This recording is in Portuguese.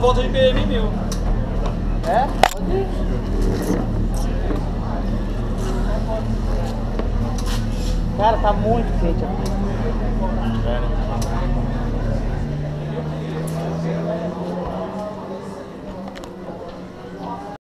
volta de PM mil. É? Pode ir. Cara, tá muito quente aqui. É, né?